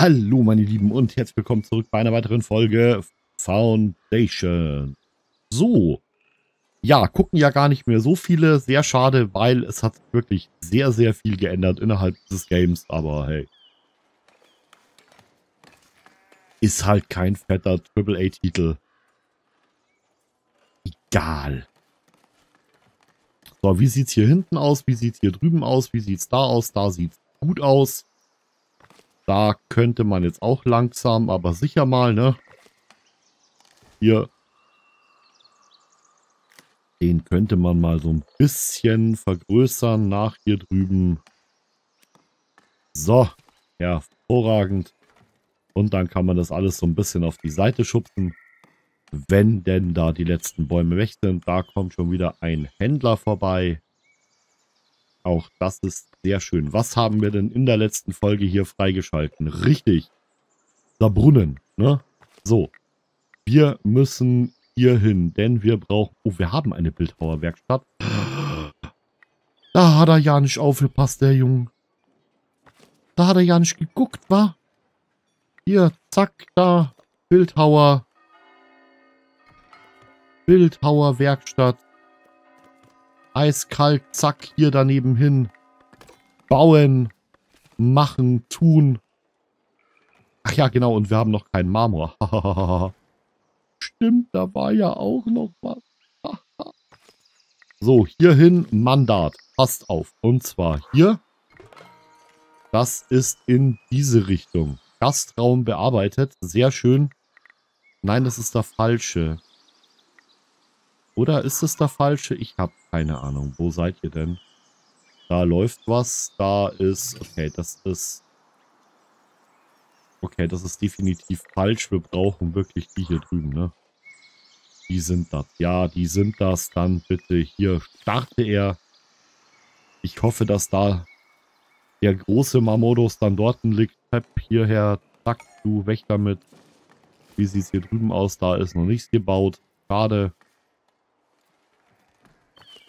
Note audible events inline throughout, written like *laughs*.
Hallo meine Lieben und herzlich willkommen zurück bei einer weiteren Folge Foundation. So, ja, gucken ja gar nicht mehr so viele, sehr schade, weil es hat wirklich sehr, sehr viel geändert innerhalb des Games, aber hey. Ist halt kein fetter AAA-Titel. Egal. So, wie sieht's hier hinten aus? Wie sieht's hier drüben aus? Wie sieht's da aus? Da sieht's gut aus. Da könnte man jetzt auch langsam, aber sicher mal, ne? Hier. Den könnte man mal so ein bisschen vergrößern nach hier drüben. So. Hervorragend. Und dann kann man das alles so ein bisschen auf die Seite schubsen. Wenn denn da die letzten Bäume weg sind. Da kommt schon wieder ein Händler vorbei. Auch das ist sehr schön. Was haben wir denn in der letzten Folge hier freigeschalten? Richtig. Der Brunnen, ne? So. Wir müssen hier hin, denn wir brauchen... Oh, wir haben eine Bildhauerwerkstatt. Da hat er ja nicht aufgepasst, der Junge. Da hat er ja nicht geguckt, wa? Hier, zack, da. Bildhauer. Bildhauerwerkstatt. Eiskalt, zack, hier daneben hin. Bauen, machen, tun. Ach ja, genau, und wir haben noch keinen Marmor. *laughs* Stimmt, da war ja auch noch was. *laughs* so, hierhin Mandat. Passt auf. Und zwar hier. Das ist in diese Richtung. Gastraum bearbeitet. Sehr schön. Nein, das ist der falsche. Oder ist es der falsche? Ich habe keine Ahnung. Wo seid ihr denn? Da läuft was. Da ist... Okay, das ist... Okay, das ist definitiv falsch. Wir brauchen wirklich die hier drüben, ne? Die sind das. Ja, die sind das. Dann bitte hier starte er. Ich hoffe, dass da der große Marmodus dann dort liegt. Pep hierher. Zack, du weg damit. Wie sieht es hier drüben aus? Da ist noch nichts gebaut. Schade.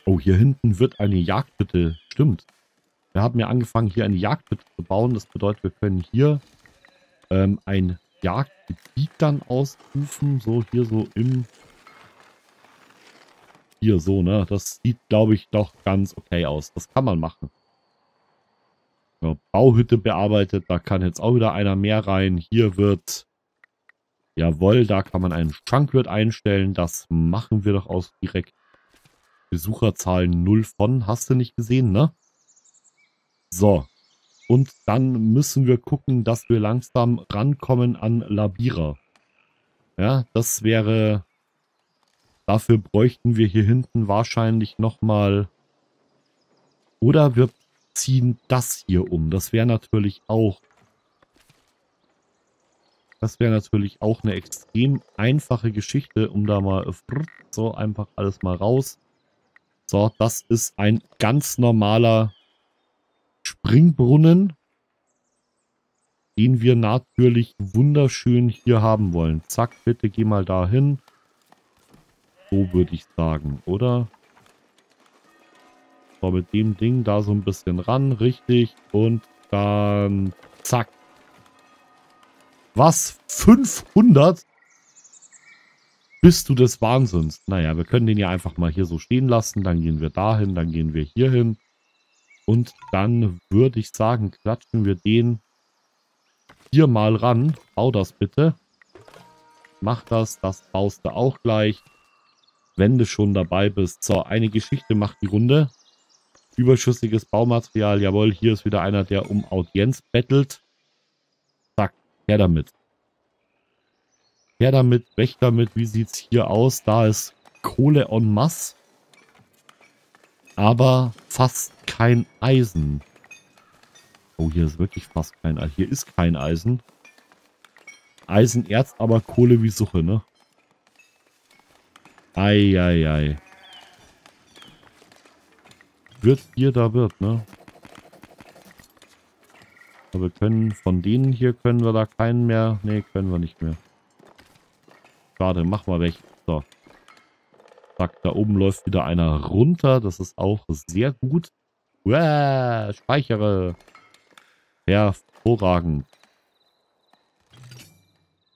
Oh, hier hinten wird eine Jagdhütte. Stimmt. Wir haben ja angefangen, hier eine Jagdhütte zu bauen. Das bedeutet, wir können hier ähm, ein Jagdgebiet dann ausrufen. So, hier so im... Hier so, ne? Das sieht, glaube ich, doch ganz okay aus. Das kann man machen. Ja, Bauhütte bearbeitet. Da kann jetzt auch wieder einer mehr rein. Hier wird... Jawohl, da kann man einen Schankwirt einstellen. Das machen wir doch aus direkt. Besucherzahlen 0 von, hast du nicht gesehen, ne? So. Und dann müssen wir gucken, dass wir langsam rankommen an Labira. Ja, das wäre... Dafür bräuchten wir hier hinten wahrscheinlich nochmal... Oder wir ziehen das hier um. Das wäre natürlich auch... Das wäre natürlich auch eine extrem einfache Geschichte, um da mal so einfach alles mal raus. So, das ist ein ganz normaler Springbrunnen, den wir natürlich wunderschön hier haben wollen. Zack, bitte geh mal dahin. So würde ich sagen, oder? So, mit dem Ding da so ein bisschen ran, richtig. Und dann zack. Was? 500? Bist du des Wahnsinns? Naja, wir können den ja einfach mal hier so stehen lassen. Dann gehen wir dahin, dann gehen wir hier hin. Und dann würde ich sagen, klatschen wir den hier mal ran. Bau das bitte. Mach das, das baust du auch gleich. Wenn du schon dabei bist. So, eine Geschichte macht die Runde. Überschüssiges Baumaterial. Jawohl, hier ist wieder einer, der um Audienz bettelt. Zack, her damit. Her damit, weg damit. Wie sieht es hier aus? Da ist Kohle en masse. Aber fast kein Eisen. Oh, hier ist wirklich fast kein Eisen. Hier ist kein Eisen. Eisenerz, aber Kohle wie Suche, ne? Eieiei. Ei, ei. Wird hier, da wird, ne? Aber wir können von denen hier können wir da keinen mehr. Ne, können wir nicht mehr. Schade, mach mal weg. So. Zack, da oben läuft wieder einer runter. Das ist auch sehr gut. Uäh, speichere. Hervorragend.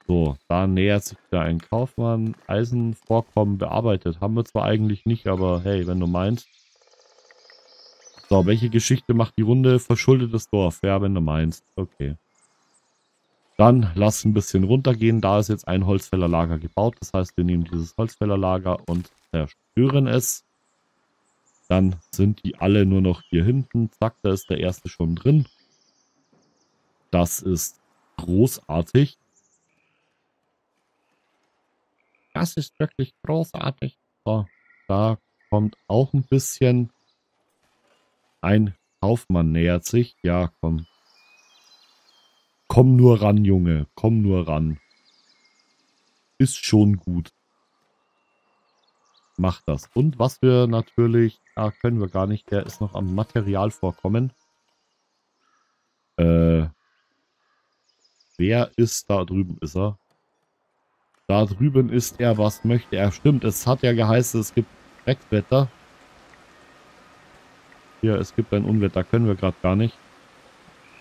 So, da nähert sich da ein Kaufmann. Eisenvorkommen bearbeitet. Haben wir zwar eigentlich nicht, aber hey, wenn du meinst. So, welche Geschichte macht die Runde? Verschuldetes Dorf. Ja, wenn du meinst. Okay. Dann lass ein bisschen runtergehen. Da ist jetzt ein Holzfällerlager gebaut. Das heißt, wir nehmen dieses Holzfällerlager und zerstören es. Dann sind die alle nur noch hier hinten. Zack, da ist der erste schon drin. Das ist großartig. Das ist wirklich großartig. So, da kommt auch ein bisschen ein Kaufmann nähert sich. Ja, komm. Komm nur ran, Junge. Komm nur ran. Ist schon gut. Mach das. Und was wir natürlich, ah, können wir gar nicht, der ist noch am Materialvorkommen. Äh, wer ist da drüben? Ist er? Da drüben ist er, was möchte er? Stimmt, es hat ja geheißen, es gibt Dreckwetter. Hier, es gibt ein Unwetter, können wir gerade gar nicht.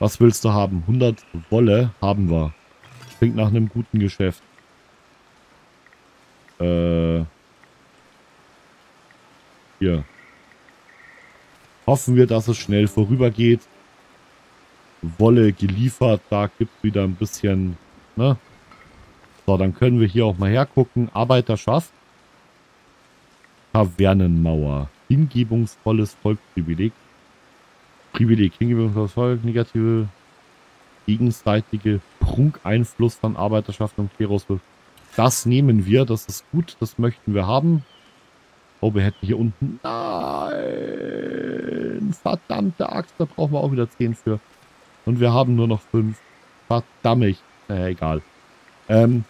Was willst du haben? 100 Wolle haben wir. Klingt nach einem guten Geschäft. Äh. Hier. Hoffen wir, dass es schnell vorübergeht. Wolle geliefert. Da gibt es wieder ein bisschen, ne? So, dann können wir hier auch mal hergucken. Arbeiterschaft. Tavernenmauer. Hingebungsvolles Volksprivileg. Privileg. Volk. Negative gegenseitige Prunkeinfluss von Arbeiterschaft und Klerus. Das nehmen wir. Das ist gut. Das möchten wir haben. Oh, wir hätten hier unten... Nein! Verdammte Axt. Da brauchen wir auch wieder 10 für. Und wir haben nur noch 5. Verdammt. Naja, egal. Ähm,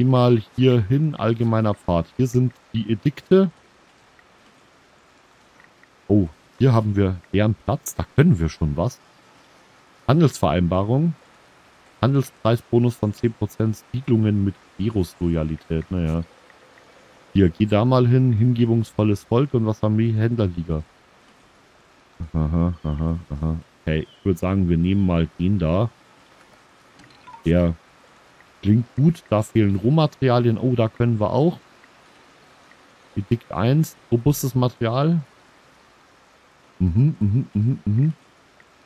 Geh mal hier hin, allgemeiner Pfad. Hier sind die Edikte. Oh, hier haben wir deren Platz. Da können wir schon was. Handelsvereinbarung. Handelspreisbonus von 10%. Siedlungen mit Virus-Loyalität. Naja. Hier, geh da mal hin. Hingebungsvolles Volk. Und was haben wir? Händlerliga. Aha, aha, aha. Okay, ich würde sagen, wir nehmen mal den da. Der Klingt gut. Da fehlen Rohmaterialien. Oh, da können wir auch. Edikt 1. Robustes Material. Mhm, mhm, mhm, mhm.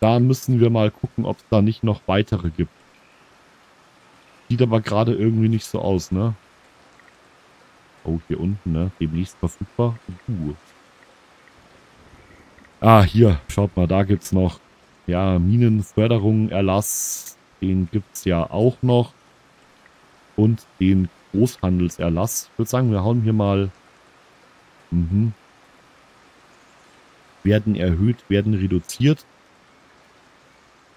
Da müssen wir mal gucken, ob es da nicht noch weitere gibt. Sieht aber gerade irgendwie nicht so aus, ne? Oh, hier unten, ne? Demnächst verfügbar. Uh. Ah, hier, schaut mal, da gibt's noch, ja, Minenförderung, Erlass, den gibt's ja auch noch und den Großhandelserlass. Ich würde sagen, wir hauen hier mal mhm. Werden erhöht, werden reduziert.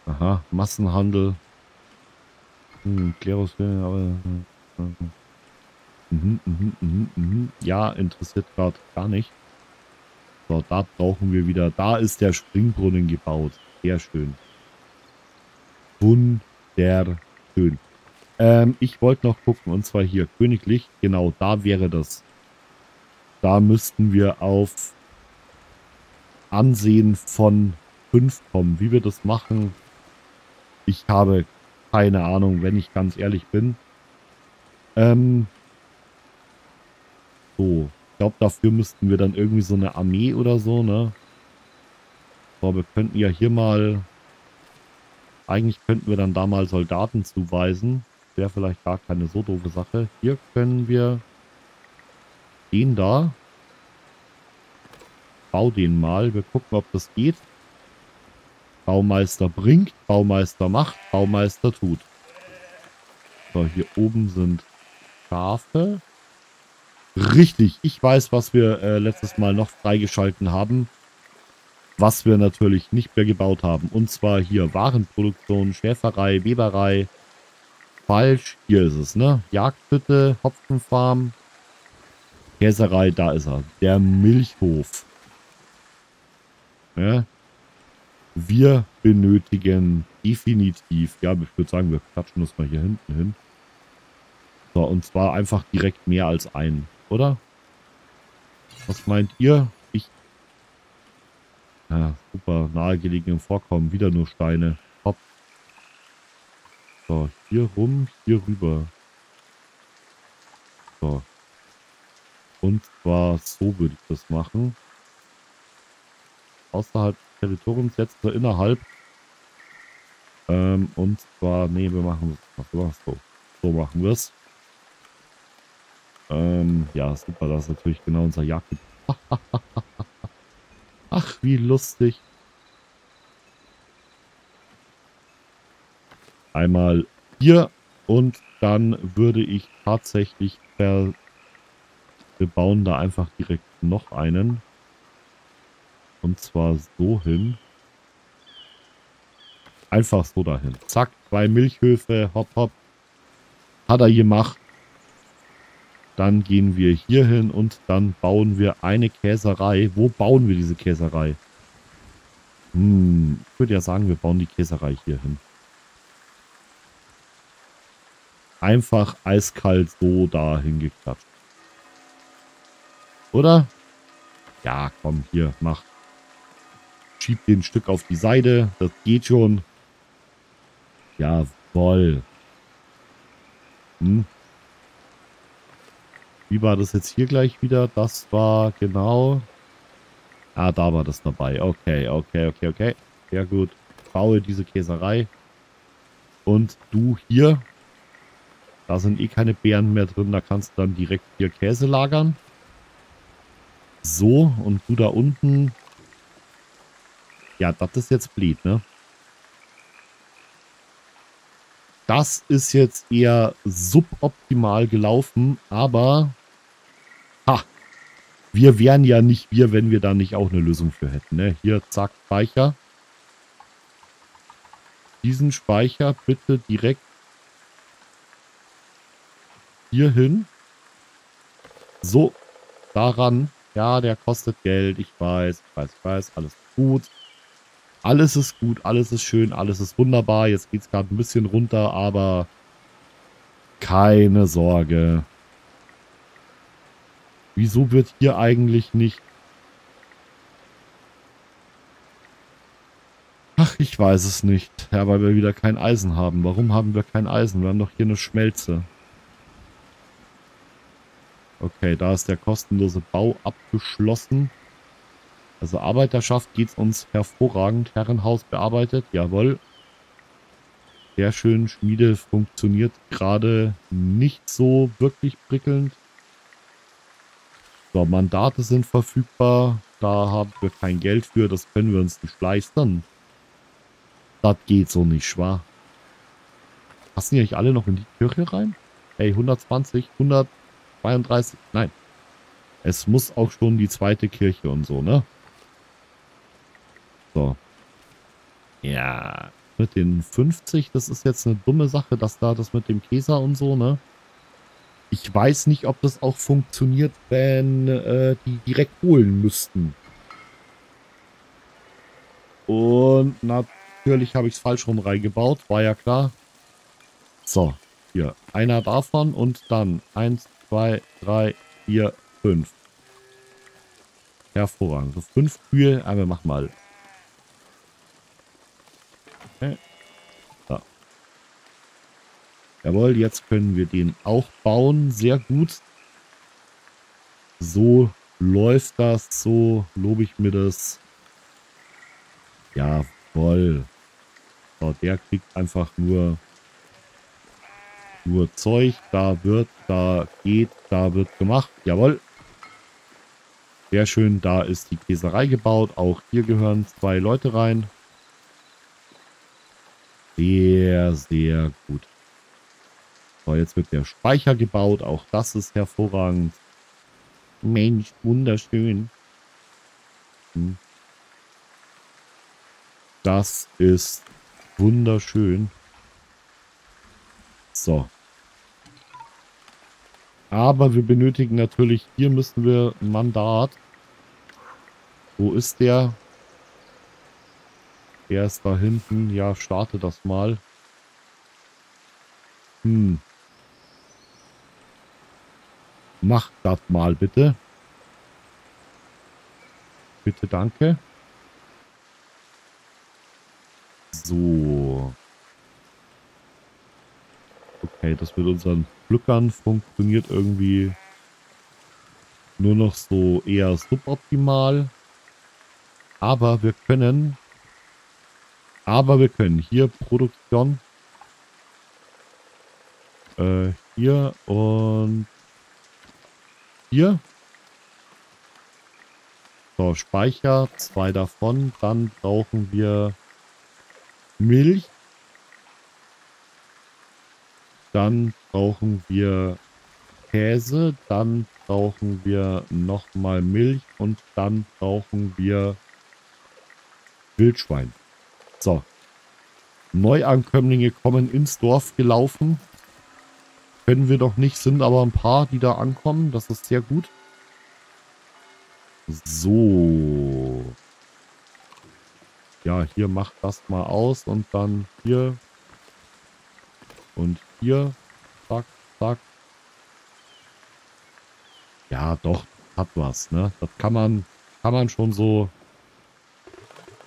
Aha, Massenhandel. Hm, Klerus, aber... Mhm, mhm, mhm, mhm. Ja, interessiert gerade gar nicht. So, da brauchen wir wieder. Da ist der Springbrunnen gebaut. Sehr schön. Wunderschön. Ähm, ich wollte noch gucken, und zwar hier, Königlich, genau, da wäre das. Da müssten wir auf Ansehen von 5 kommen. Wie wir das machen, ich habe keine Ahnung, wenn ich ganz ehrlich bin. Ähm, so, ich glaube, dafür müssten wir dann irgendwie so eine Armee oder so, ne? So, wir könnten ja hier mal... Eigentlich könnten wir dann da mal Soldaten zuweisen wäre vielleicht gar keine so doofe Sache. Hier können wir den da. Bau den mal. Wir gucken, ob das geht. Baumeister bringt, Baumeister macht, Baumeister tut. So, hier oben sind Schafe. Richtig, ich weiß, was wir äh, letztes Mal noch freigeschalten haben. Was wir natürlich nicht mehr gebaut haben. Und zwar hier Warenproduktion, Schäferei, Weberei, falsch. Hier ist es, ne? Jagdhütte, Hopfenfarm, Käserei, da ist er. Der Milchhof. Ja? Wir benötigen definitiv, ja, ich würde sagen, wir klatschen das mal hier hinten hin. So, und zwar einfach direkt mehr als ein, oder? Was meint ihr? Ich. Ja, super, nahegelegenen Vorkommen, wieder nur Steine. So, hier rum, hier rüber. So. Und zwar so würde ich das machen. Außerhalb des Territoriums, jetzt oder innerhalb. Ähm, und zwar, nee, wir machen es so. So machen wir es. Ähm, ja, super, das ist natürlich genau unser Jagdgebiet. *laughs* Ach, wie lustig. Einmal hier und dann würde ich tatsächlich per... Wir bauen da einfach direkt noch einen. Und zwar so hin. Einfach so dahin. Zack, zwei Milchhöfe, hopp, hopp. Hat er gemacht. Dann gehen wir hier hin und dann bauen wir eine Käserei. Wo bauen wir diese Käserei? Hm, ich würde ja sagen, wir bauen die Käserei hier hin. Einfach eiskalt so da hingeklatscht. Oder? Ja, komm, hier, mach. Schieb den Stück auf die Seite. Das geht schon. Jawoll. Hm. Wie war das jetzt hier gleich wieder? Das war genau... Ah, da war das dabei. Okay, okay, okay, okay. Sehr gut. Baue diese Käserei. Und du hier. Da sind eh keine Beeren mehr drin. Da kannst du dann direkt hier Käse lagern. So, und du da unten. Ja, das ist jetzt blöd, ne? Das ist jetzt eher suboptimal gelaufen, aber ha, wir wären ja nicht wir, wenn wir da nicht auch eine Lösung für hätten. Ne? Hier, zack, Speicher. Diesen Speicher bitte direkt hier hin. So, daran. Ja, der kostet Geld, ich weiß, ich weiß, ich weiß, alles gut. Alles ist gut, alles ist schön, alles ist wunderbar. Jetzt geht es gerade ein bisschen runter, aber keine Sorge. Wieso wird hier eigentlich nicht... Ach, ich weiß es nicht. Ja, weil wir wieder kein Eisen haben. Warum haben wir kein Eisen? Wir haben doch hier eine Schmelze. Okay, da ist der kostenlose Bau abgeschlossen. Also Arbeiterschaft geht es uns hervorragend. Herrenhaus bearbeitet, jawohl. Sehr schön. Schmiede funktioniert gerade nicht so wirklich prickelnd. So, Mandate sind verfügbar. Da haben wir kein Geld für. Das können wir uns nicht leisten. Das geht so nicht, schwa. Passen die eigentlich alle noch in die Kirche rein? Hey, 120, 132. Nein. Es muss auch schon die zweite Kirche und so, ne? So. Ja, mit den 50, das ist jetzt eine dumme Sache, dass da das mit dem Käser und so, ne? Ich weiß nicht, ob das auch funktioniert, wenn äh, die direkt holen müssten. Und natürlich habe ich es falsch rum reingebaut, war ja klar. So, hier, einer davon und dann eins, zwei, drei, vier, fünf. Hervorragend. So fünf Kühe, aber mach mal Okay. So. Jawohl, jetzt können wir den auch bauen. Sehr gut. So läuft das. So lobe ich mir das. Jawohl. So, der kriegt einfach nur nur Zeug. Da wird, da geht, da wird gemacht. Jawohl. Sehr schön, da ist die Käserei gebaut. Auch hier gehören zwei Leute rein. Sehr, sehr gut. So, jetzt wird der Speicher gebaut. Auch das ist hervorragend. Mensch, wunderschön. Hm. Das ist wunderschön. So. Aber wir benötigen natürlich, hier müssen wir ein Mandat. Wo ist der? Er ist da hinten. Ja, starte das mal. Hm. Mach das mal bitte. Bitte, danke. So. Okay, das mit unseren Pflückern funktioniert irgendwie nur noch so eher suboptimal. Aber wir können, aber wir können hier Produktion, äh, hier und hier. So, Speicher, zwei davon. Dann brauchen wir Milch. Dann brauchen wir Käse. Dann brauchen wir nochmal Milch. Und dann brauchen wir Wildschwein. So. Neuankömmlinge kommen ins Dorf gelaufen. Können wir doch nicht, sind aber ein paar, die da ankommen. Das ist sehr gut. So. Ja, hier macht das mal aus und dann hier und hier. Zack, zack. Ja, doch, hat was, ne? Das kann man, kann man schon so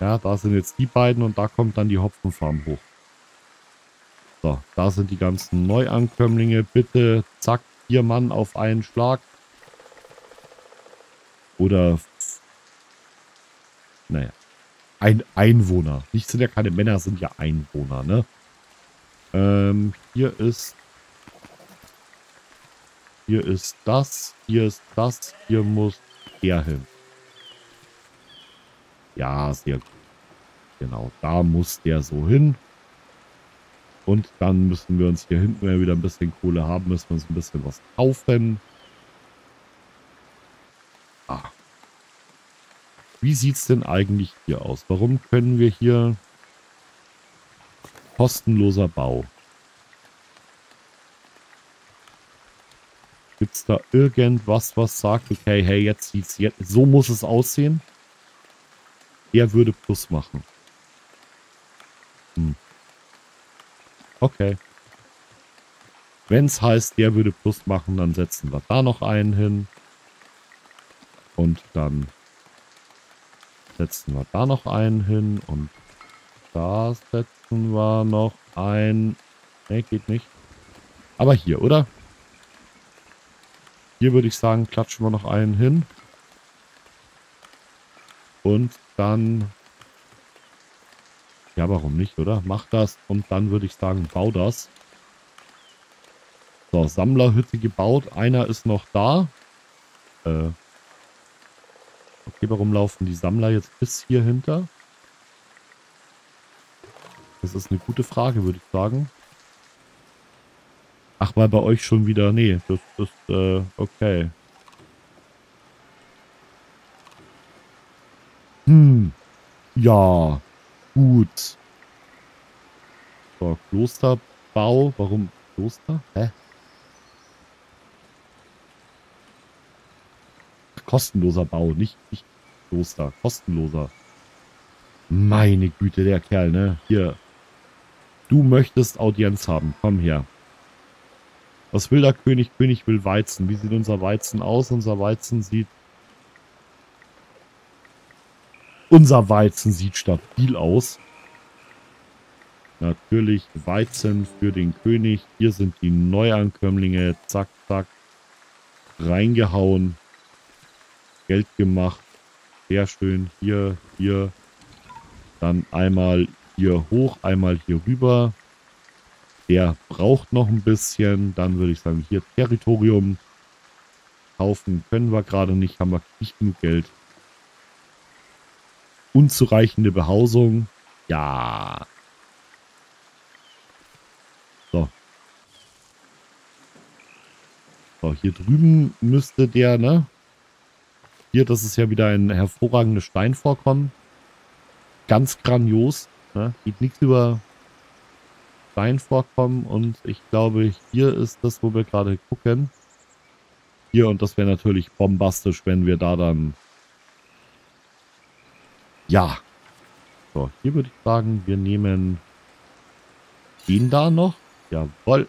ja, da sind jetzt die beiden und da kommt dann die Hopfenfarm hoch. So, da sind die ganzen Neuankömmlinge. Bitte, zack, vier Mann auf einen Schlag. Oder, naja, ein Einwohner. Nicht sind ja keine Männer, sind ja Einwohner, ne? Ähm, hier ist, hier ist das, hier ist das, hier muss er hin. Ja, sehr gut. Genau, da muss der so hin. Und dann müssen wir uns hier hinten, wieder ein bisschen Kohle haben, müssen wir uns ein bisschen was kaufen. Ah. Wie sieht es denn eigentlich hier aus? Warum können wir hier kostenloser Bau? Gibt es da irgendwas, was sagt, okay, hey, jetzt sieht's jetzt, so muss es aussehen? Er würde Plus machen. Okay. Wenn es heißt, der würde Plus machen, dann setzen wir da noch einen hin. Und dann setzen wir da noch einen hin. Und da setzen wir noch ein... Ne, geht nicht. Aber hier, oder? Hier würde ich sagen, klatschen wir noch einen hin. Und dann... Ja, warum nicht, oder? Mach das und dann würde ich sagen, bau das. So, Sammlerhütte gebaut. Einer ist noch da. Äh. Okay, warum laufen die Sammler jetzt bis hier hinter? Das ist eine gute Frage, würde ich sagen. Ach, weil bei euch schon wieder... Nee, das ist... Äh, okay. Hm. Ja. Gut. So, Klosterbau. Warum Kloster? Hä? Kostenloser Bau, nicht, nicht Kloster. Kostenloser. Meine Güte, der Kerl, ne? Hier. Du möchtest Audienz haben. Komm her. Was will der König? König will Weizen. Wie sieht unser Weizen aus? Unser Weizen sieht Unser Weizen sieht stabil aus. Natürlich Weizen für den König. Hier sind die Neuankömmlinge. Zack, zack. Reingehauen. Geld gemacht. Sehr schön. Hier, hier. Dann einmal hier hoch, einmal hier rüber. Der braucht noch ein bisschen. Dann würde ich sagen, hier Territorium. Kaufen können wir gerade nicht. Haben wir nicht genug Geld. Unzureichende Behausung. Ja. So. So, hier drüben müsste der, ne? Hier, das ist ja wieder ein hervorragendes Steinvorkommen. Ganz grandios. Ne? Geht nichts über Steinvorkommen. Und ich glaube, hier ist das, wo wir gerade gucken. Hier, und das wäre natürlich bombastisch, wenn wir da dann ja. So, hier würde ich sagen, wir nehmen den da noch. Jawohl.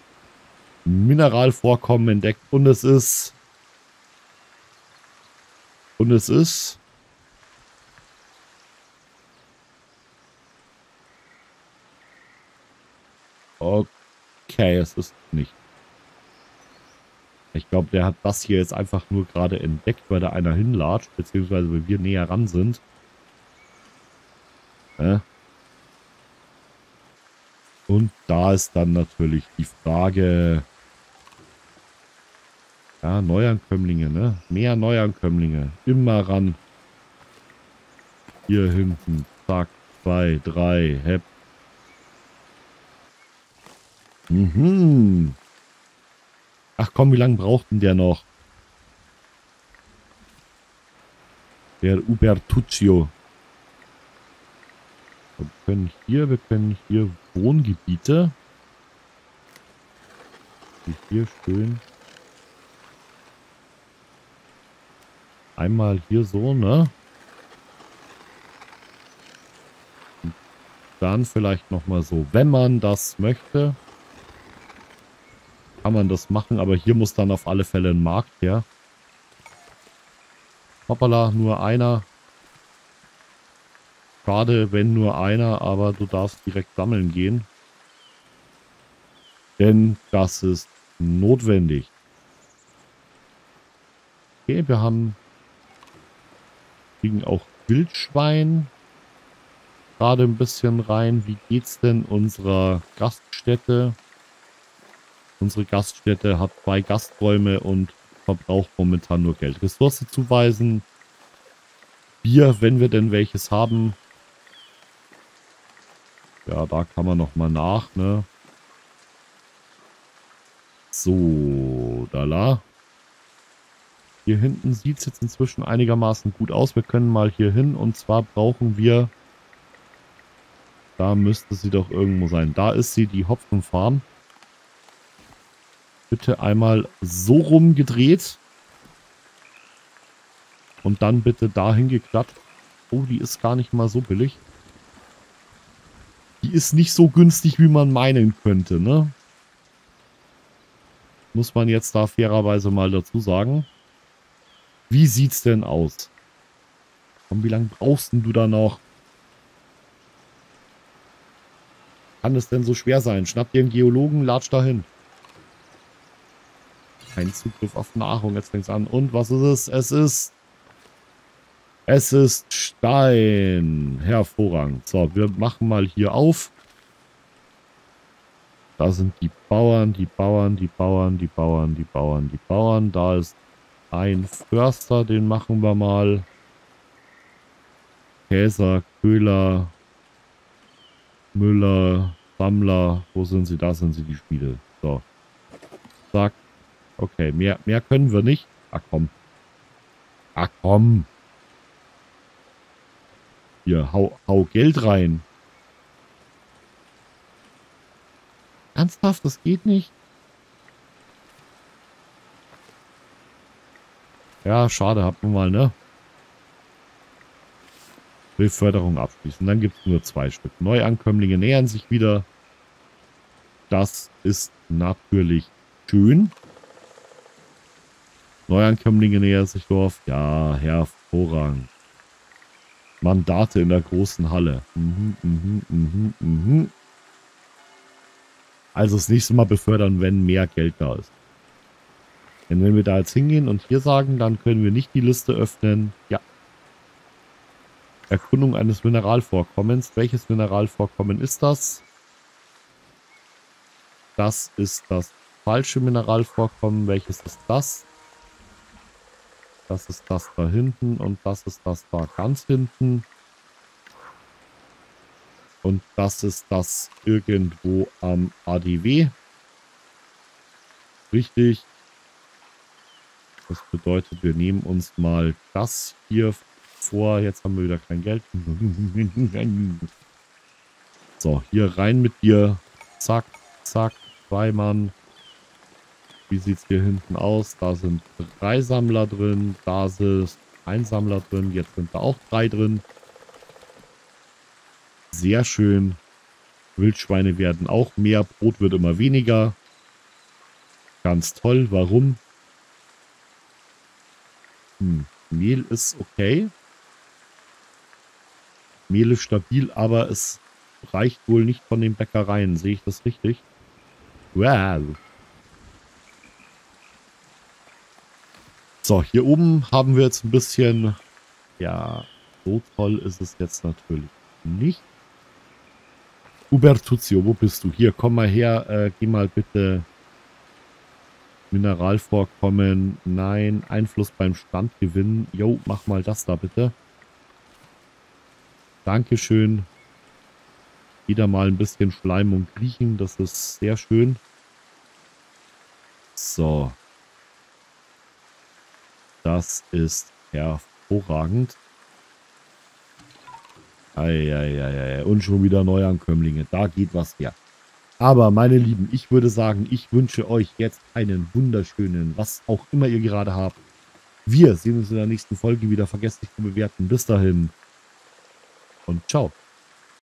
Mineralvorkommen entdeckt. Und es ist... Und es ist... Okay, es ist nicht. Ich glaube, der hat das hier jetzt einfach nur gerade entdeckt, weil da einer hinlatscht, beziehungsweise weil wir näher ran sind. Ja. Und da ist dann natürlich die Frage, ja, Neuankömmlinge, ne? Mehr Neuankömmlinge. Immer ran. Hier hinten. Zack. Zwei, drei. Hepp. Mhm. Ach komm, wie lange braucht denn der noch? Der Ubertuccio. Wir können hier, wir können hier Wohngebiete. Hier schön. Einmal hier so, ne? Und dann vielleicht nochmal so, wenn man das möchte kann man das machen, aber hier muss dann auf alle Fälle ein Markt her. Hoppala, nur einer. Schade, wenn nur einer, aber du darfst direkt sammeln gehen. Denn das ist notwendig. Okay, wir haben kriegen auch Wildschwein gerade ein bisschen rein. Wie geht's denn unserer Gaststätte? Unsere Gaststätte hat zwei Gasträume und verbraucht momentan nur Geld. Ressource zuweisen. Bier, wenn wir denn welches haben. Ja, da kann man nochmal nach, ne? So, da la. Hier hinten sieht es jetzt inzwischen einigermaßen gut aus. Wir können mal hier hin und zwar brauchen wir... Da müsste sie doch irgendwo sein. Da ist sie, die Hopfenfarm bitte einmal so rumgedreht. Und dann bitte dahin geklappt. Oh, die ist gar nicht mal so billig. Ist nicht so günstig, wie man meinen könnte, ne? Muss man jetzt da fairerweise mal dazu sagen. Wie sieht's denn aus? Komm, wie lange brauchst denn du da noch? Kann es denn so schwer sein? Schnapp dir einen Geologen, latsch dahin. Kein Zugriff auf Nahrung. Jetzt fängt es an. Und was ist es? Es ist... Es ist Stein. Hervorragend. So, wir machen mal hier auf. Da sind die Bauern, die Bauern, die Bauern, die Bauern, die Bauern, die Bauern. Da ist ein Förster, den machen wir mal. Käser, Köhler, Müller, Sammler. Wo sind sie? Da sind sie, die Spiele. So. Zack. Okay, mehr, mehr können wir nicht. Ach komm. Ach komm. Hier, hau, hau Geld rein. Ernsthaft, das geht nicht? Ja, schade, hat man mal, ne? Will Förderung abschließen. Dann gibt es nur zwei Stück. Neuankömmlinge nähern sich wieder. Das ist natürlich schön. Neuankömmlinge näher sich Dorf. Ja, hervorragend. Mandate in der großen Halle. Mhm, mhm, mhm, mhm. Also das nächste Mal befördern, wenn mehr Geld da ist. Denn wenn wir da jetzt hingehen und hier sagen, dann können wir nicht die Liste öffnen. Ja. Erkundung eines Mineralvorkommens. Welches Mineralvorkommen ist das? Das ist das falsche Mineralvorkommen. Welches ist das? Das ist das da hinten und das ist das da ganz hinten. Und das ist das irgendwo am ADW. Richtig. Das bedeutet, wir nehmen uns mal das hier vor. Jetzt haben wir wieder kein Geld. *laughs* So, hier rein mit dir. Zack, zack. Zwei Mann. Wie sieht es hier hinten aus? Da sind drei Sammler drin. Da ist ein Sammler drin. Jetzt sind da auch drei drin. Sehr schön. Wildschweine werden auch mehr. Brot wird immer weniger. Ganz toll. Warum? Hm. Mehl ist okay. Mehl ist stabil, aber es reicht wohl nicht von den Bäckereien. Sehe ich das richtig? Well. So, hier oben haben wir jetzt ein bisschen... Ja, so toll ist es jetzt natürlich nicht. Ubertuzio, wo bist du? Hier, komm mal her. Äh, geh mal bitte... Mineralvorkommen. Nein. Einfluss beim Standgewinn. Jo, mach mal das da bitte. Dankeschön. Wieder mal ein bisschen Schleim und Kriechen. Das ist sehr schön. So. Das ist hervorragend. Eieieiei. Und schon wieder Neuankömmlinge. Da geht was her. Aber, meine Lieben, ich würde sagen, ich wünsche euch jetzt einen wunderschönen, was auch immer ihr gerade habt. Wir sehen uns in der nächsten Folge wieder. Vergesst nicht zu bewerten. Bis dahin. Und ciao.